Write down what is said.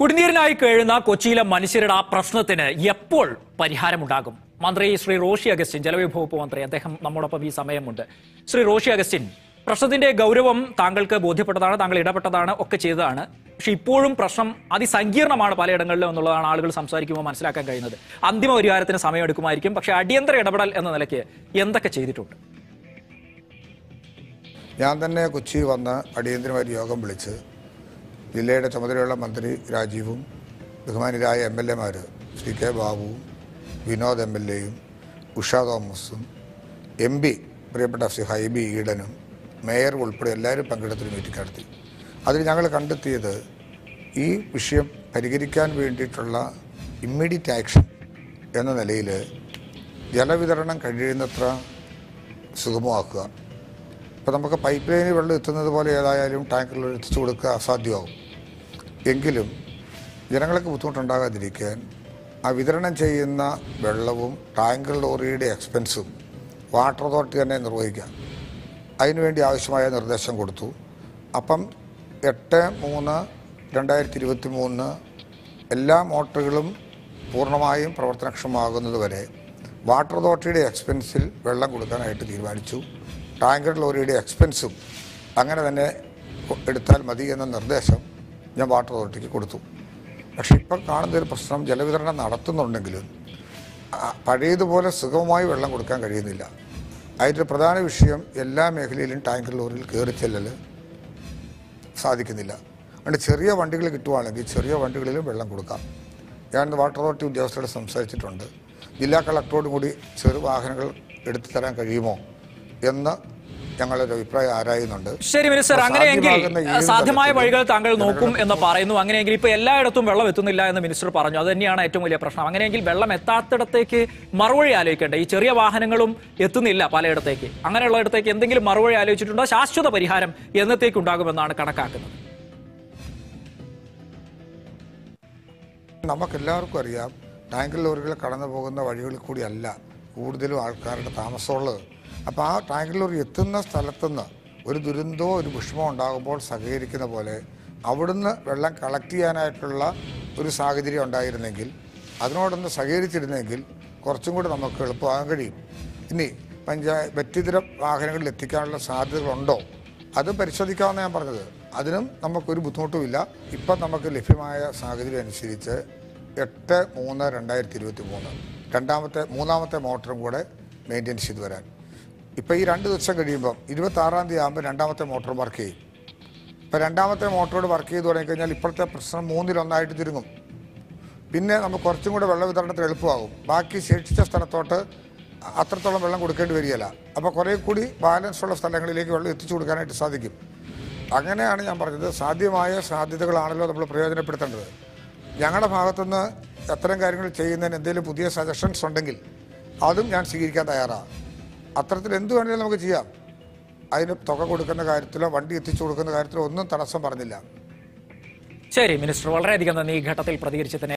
കുടിനീരിനായി കഴിയുന്ന കൊച്ചിയിലെ മനുഷ്യരുടെ ആ പ്രശ്നത്തിന് എപ്പോൾ പരിഹാരമുണ്ടാകും? മന്ത്രി ശ്രീ റോഷി അഗസ്റ്റിൻ ജലവിഭവ മന്ത്രി അദ്ദേഹം നമ്മോടൊപ്പം ഈ സമയമുണ്ട്. ശ്രീ റോഷി അഗസ്റ്റിൻ പ്രശ്നത്തിന്റെ ഗൗരവം താങ്കൾക്ക് ബോധ്യപ്പെട്ടതാണ് താങ്കൾ ഇടപെട്ടതാണ് ഒക്കെ ചെയ്തതാണ്. പക്ഷെ ഇപ്പോഴും പ്രശ്നം അതിസങ്കീർണമാണ് പലയിടങ്ങളിലും എന്നുള്ളതാണ് ആളുകൾ സംസാരിക്കുമ്പോൾ മനസ്സിലാക്കാൻ കഴിയുന്നത്. അന്തിമ പരിഹാരത്തിന് സമയമെടുക്കുമായിരിക്കും പക്ഷെ അടിയന്തര ഇടപെടൽ എന്ന നിലയ്ക്ക് എന്തൊക്കെ ചെയ്തിട്ടുണ്ട്? ഞാൻ തന്നെ കൊച്ചി വന്ന് അടിയന്തരമായി യോഗം വിളിച്ച് ജില്ലയുടെ ചുമതലയുള്ള മന്ത്രി രാജീവും ബഹുമാനിരായ എം എൽ എമാർ ശ്രീ കെ ബാബുവും വിനോദ് എം എൽ എയും ഉഷ തോമസും എം പി പ്രിയപ്പെട്ട ശ്രീ ഹൈബി ഈഡനും മേയർ ഉൾപ്പെടെ എല്ലാവരും പങ്കെടുത്തൊരു മീറ്റിംഗ് നടത്തി. അതിൽ ഞങ്ങൾ കണ്ടെത്തിയത് ഈ വിഷയം പരിഹരിക്കാൻ വേണ്ടിയിട്ടുള്ള ഇമ്മീഡിയറ്റ് ആക്ഷൻ എന്ന നിലയിൽ ജലവിതരണം കഴിയുന്നത്ര സുഗമമാക്കുക. ഇപ്പോൾ നമുക്ക് പൈപ്പ് ലൈനിൽ വെള്ളം എത്തുന്നത് പോലെ ഏതായാലും ടാങ്കറിൽ എത്തിച്ചു കൊടുക്കുക അസാധ്യമാവും. എങ്കിലും ജനങ്ങൾക്ക് ബുദ്ധിമുട്ടുണ്ടാകാതിരിക്കാൻ ആ വിതരണം ചെയ്യുന്ന വെള്ളവും ടാങ്കർ ലോറിയുടെ എക്സ്പെൻസും വാട്ടർ അതോറിറ്റി തന്നെ നിർവഹിക്കാം. അതിനുവേണ്ടി ആവശ്യമായ നിർദ്ദേശം കൊടുത്തു. അപ്പം എട്ട് മൂന്ന് രണ്ടായിരത്തി ഇരുപത്തി മൂന്ന് എല്ലാ മോട്ടറുകളും പൂർണമായും പ്രവർത്തനക്ഷമമാകുന്നതുവരെ വാട്ടർ അതോറിറ്റിയുടെ എക്സ്പെൻസിൽ വെള്ളം കൊടുക്കാനായിട്ട് തീരുമാനിച്ചു. ടാങ്കർ ലോറിയുടെ എക്സ്പെൻസും അങ്ങനെ തന്നെ എടുത്താൽ മതി എന്ന നിർദ്ദേശം ഞാൻ വാട്ടർ അതോറിറ്റിക്ക് കൊടുത്തു. പക്ഷേ ഇപ്പം കാണുന്ന ഒരു പ്രശ്നം ജലവിതരണം നടത്തുന്നുണ്ടെങ്കിലും പഴയതുപോലെ സുഗമമായി വെള്ളം കൊടുക്കാൻ കഴിയുന്നില്ല. അതിന്റെ പ്രധാന വിഷയം എല്ലാ മേഖലയിലും ടാങ്കർ ലോറിയിൽ കയറി ചെല്ലൽ സാധിക്കുന്നില്ല. അതുകൊണ്ട് ചെറിയ വണ്ടികൾ കിട്ടുവാണെങ്കിൽ ചെറിയ വണ്ടികളിലും വെള്ളം കൊടുക്കാം. ഞാൻ വാട്ടർ അതോറിറ്റി ഉദ്യോഗസ്ഥരോട് സംസാരിച്ചിട്ടുണ്ട്. ജില്ലാ കളക്ടറോടും കൂടി ചെറു വാഹനങ്ങൾ എടുത്തു തരാൻ കഴിയുമോ എന്ന് ഞങ്ങളൊരു അഭിപ്രായം ആരായുന്നുണ്ട്? ശരി മിനിസ്റ്റർ. അങ്ങനെയെങ്കിൽ സാധ്യമായ വഴികൾ താങ്കൾ നോക്കും എന്ന് പറയുന്നു. അങ്ങനെയെങ്കിൽ ഇപ്പൊ എല്ലായിടത്തും വെള്ളം എത്തുന്നില്ല എന്ന് മിനിസ്റ്റർ പറഞ്ഞു. അത് തന്നെയാണ് ഏറ്റവും വലിയ പ്രശ്നം. അങ്ങനെയെങ്കിൽ വെള്ളം എത്താത്തിടത്തേക്ക് മറുപടി ആലോചിക്കേണ്ട? ഈ ചെറിയ വാഹനങ്ങളും എത്തുന്നില്ല പലയിടത്തേക്ക്. അങ്ങനെയുള്ളിടത്തേക്ക് എന്തെങ്കിലും മറുപടി ആലോചിച്ചിട്ടുണ്ടോ? ശാശ്വത പരിഹാരം എന്നത്തേക്ക് ഉണ്ടാകുമെന്നാണ് കണക്കാക്കുന്നത്. നമുക്കെല്ലാവർക്കും അറിയാം ടാങ്കർ ലോറികൾ കടന്നു പോകുന്ന വഴികളിൽ കൂടിയല്ല കൂടുതലും ആൾക്കാരുടെ താമസമുള്ളത്. അപ്പോൾ ആ ടാങ്കർ ലോറി എത്തുന്ന സ്ഥലത്തുനിന്ന് ഒരു ദുരന്തമോ ഒരു വിഷമോ ഉണ്ടാകുമ്പോൾ സഹകരിക്കുന്ന പോലെ അവിടുന്ന് വെള്ളം കളക്ട് ചെയ്യാനായിട്ടുള്ള ഒരു സാഹചര്യം ഉണ്ടായിരുന്നെങ്കിൽ അതിനോടൊന്ന് സഹകരിച്ചിരുന്നെങ്കിൽ കുറച്ചും കൂടി നമുക്ക് എളുപ്പമാകാൻ കഴിയും. ഇനി പഞ്ചായ വ്യക്തിതര വാഹനങ്ങളിൽ എത്തിക്കാനുള്ള സാധ്യതകളുണ്ടോ? അത് പരിശോധിക്കാമെന്ന് ഞാൻ പറഞ്ഞത്. അതിനും നമുക്കൊരു ബുദ്ധിമുട്ടുമില്ല. ഇപ്പം നമുക്ക് ലഭ്യമായ സാഹചര്യം അനുസരിച്ച് എട്ട് മൂന്ന് രണ്ടായിരത്തി ഇരുപത്തി മൂന്ന് രണ്ടാമത്തെ മൂന്നാമത്തെ മോട്ടറും കൂടെ മെയിന്റെയിൻ ചെയ്ത് വരാൻ. ഇപ്പം ഈ രണ്ട് ദിവസം കഴിയുമ്പം ഇരുപത്താറാം തീയതി ആകുമ്പോൾ രണ്ടാമത്തെ മോട്ടോർ വർക്ക് ചെയ്യും. ഇപ്പം രണ്ടാമത്തെ മോട്ടറോട് വർക്ക് ചെയ്ത് തുടങ്ങിക്കഴിഞ്ഞാൽ ഇപ്പോഴത്തെ പ്രശ്നം മൂന്നിലൊന്നായിട്ട് തിരുങ്ങും. പിന്നെ നമുക്ക് കുറച്ചും കൂടെ വെള്ള വിതരണത്തിൽ എളുപ്പമാകും. ബാക്കി ശേഷിച്ച സ്ഥലത്തോട്ട് അത്രത്തോളം വെള്ളം കൊടുക്കേണ്ടി വരികയില്ല. അപ്പോൾ കുറേ കൂടി ബാലൻസ് ഉള്ള സ്ഥലങ്ങളിലേക്ക് വെള്ളം എത്തിച്ചു കൊടുക്കാനായിട്ട് സാധിക്കും. അങ്ങനെയാണ് ഞാൻ പറഞ്ഞത്. സാധ്യമായ സാധ്യതകളാണല്ലോ നമ്മൾ പ്രയോജനപ്പെടുത്തേണ്ടത്. ഞങ്ങളുടെ ഭാഗത്തുനിന്ന് അത്തരം കാര്യങ്ങൾ ചെയ്യുന്നതിന് എന്തെങ്കിലും പുതിയ സജഷൻസ് ഉണ്ടെങ്കിൽ അതും ഞാൻ സ്വീകരിക്കാൻ തയ്യാറാണ്. അത്തരത്തിൽ എന്ത് വേണമെങ്കിലും നമുക്ക് ചെയ്യാം. അതിന് തുക കൊടുക്കുന്ന കാര്യത്തിലോ വണ്ടി എത്തിച്ചു കൊടുക്കുന്ന കാര്യത്തിലോ ഒന്നും തടസ്സം പറഞ്ഞില്ല. ശരി മിനിസ്റ്റർ. വളരെയധികം നന്ദി. ഈ ഘട്ടത്തിൽ പ്രതികരിച്ചതിന്